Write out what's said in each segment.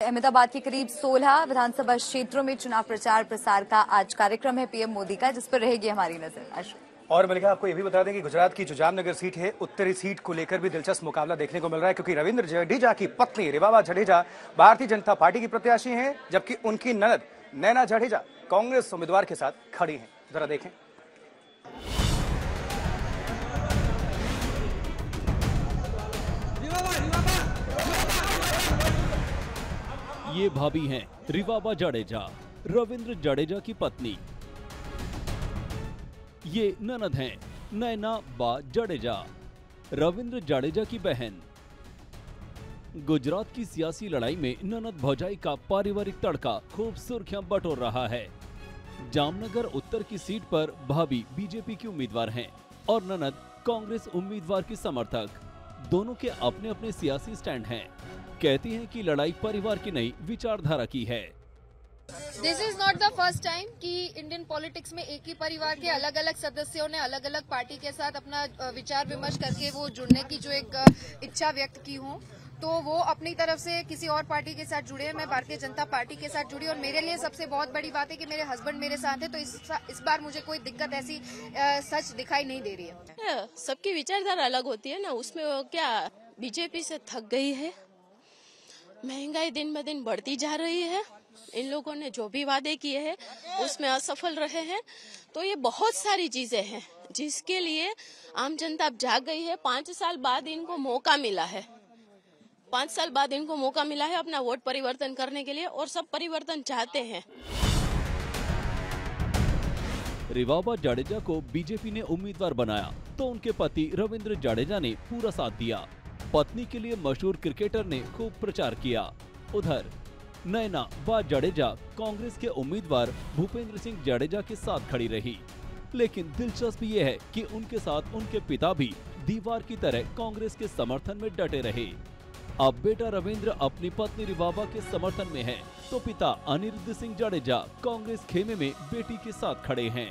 अहमदाबाद के करीब 16 विधानसभा क्षेत्रों में चुनाव प्रचार प्रसार का आज कार्यक्रम है पीएम मोदी का, जिस पर रहेगी हमारी नज़र। अशोक और मलिका आपको ये भी बता दें कि गुजरात की जो सीट है, उत्तरी सीट को लेकर भी दिलचस्प मुकाबला देखने को मिल रहा है, क्योंकि रविंद्र जडेजा की पत्नी रिवाबा जडेजा भारतीय जनता पार्टी की प्रत्याशी हैं, जबकि उनकी ननद नैना जडेजा कांग्रेस उम्मीदवार के साथ खड़ी हैं। जरा देखें। ये भाभी हैं रिवाबा जडेजा, रविंद्र जडेजा की पत्नी। ये ननद हैं नैना बा जडेजा, रविंद्र जडेजा की बहन। गुजरात की सियासी लड़ाई में ननद भौजाई का पारिवारिक तड़का खूब सुर्खियाँ बटोर रहा है। जामनगर उत्तर की सीट पर भाभी बीजेपी की उम्मीदवार हैं और ननद कांग्रेस उम्मीदवार की समर्थक। दोनों के अपने अपने सियासी स्टैंड हैं। कहती हैं कि लड़ाई परिवार की नई विचारधारा की है। This is not the first time कि इंडियन पॉलिटिक्स में एक ही परिवार के अलग अलग सदस्यों ने अलग अलग पार्टी के साथ अपना विचार विमर्श करके वो जुड़ने की जो एक इच्छा व्यक्त की हूँ। तो वो अपनी तरफ़ से किसी और पार्टी के साथ जुड़े हैं। मैं भारतीय जनता पार्टी के साथ जुड़ी और मेरे लिए सबसे बहुत बड़ी बात है कि मेरे हस्बैंड मेरे साथ है तो इस इस बार मुझे कोई दिक्कत ऐसी आ, सच दिखाई नहीं दे रही है। सबकी विचारधारा अलग होती है ना उसमें क्या बीजेपी से थक गई है? महँगाई दिन ब दिन बढ़ती जा रही है। इन लोगों ने जो भी वादे किए हैं, उसमें असफल रहे हैं। तो ये बहुत सारी चीज़ें हैं, जिसके लिए आम जनता अब जाग गई है। पाँच साल बाद इनको मौका मिला है। पाँच साल बाद इनको मौका मिला है अपना वोट परिवर्तन करने के लिए, और सब परिवर्तन चाहते हैं। रिवाबा जाडेजा को बीजेपी ने उम्मीदवार बनाया तो उनके पति रविंद्र जाडेजा ने पूरा साथ दिया। पत्नी के लिए मशहूर क्रिकेटर ने खूब प्रचार किया। उधर, नैना व जडेजा कांग्रेस के उम्मीदवार भूपेंद्र सिंह जडेजा के साथ खड़ी रही। लेकिन दिलचस्प ये है कि उनके साथ उनके पिता भी दीवार की तरह कांग्रेस के समर्थन में डटे रहे। अब बेटा रविंद्र अपनी पत्नी रिवाबा के समर्थन में है तो पिता अनिरुद्ध सिंह जडेजा कांग्रेस खेमे में बेटी के साथ खड़े हैं।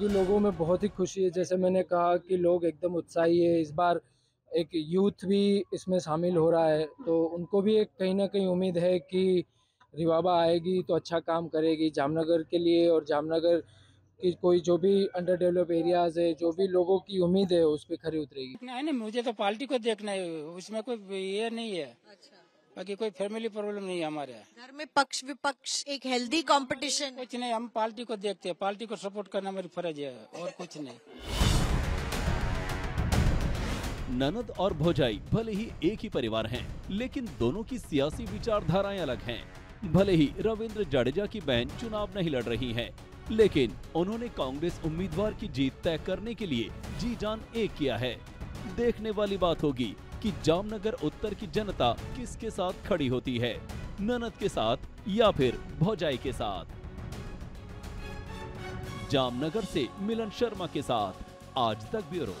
ये लोगों में बहुत ही खुशी है। जैसे मैंने कहा कि लोग एकदम उत्साही है। इस बार एक यूथ भी इसमें शामिल हो रहा है तो उनको भी एक कहीं ना कहीं उम्मीद है कि रिवाबा आएगी तो अच्छा काम करेगी जामनगर के लिए और जामनगर की कोई जो भी अंडर डेवलप एरियाज़ है जो भी लोगों की उम्मीद है उस पर खरी उतरेगी। नहीं नहीं मुझे तो पार्टी को देखना है उसमें कोई ये नहीं है। अच्छा। बाकी कोई फैमिली प्रॉब्लम नहीं है हमारे। घर में पक्ष विपक्ष एक हेल्दी कंपटीशन कुछ नहीं हम पार्टी को देखते हैं पार्टी को सपोर्ट करना हमारी फ़र्ज़ है और कुछ नहीं। ननद और भोजाई भले ही एक ही परिवार हैं, लेकिन दोनों की सियासी विचारधाराएँ अलग हैं। भले ही रविंद्र जाडेजा की बहन चुनाव नहीं लड़ रही हैं, लेकिन उन्होंने कांग्रेस उम्मीदवार की जीत तय करने के लिए जी जान एक किया है। देखने वाली बात होगी कि जामनगर उत्तर की जनता किसके साथ खड़ी होती है ननद के साथ या फिर भौजाई के साथ। जामनगर से मिलन शर्मा के साथ आज तक ब्यूरो।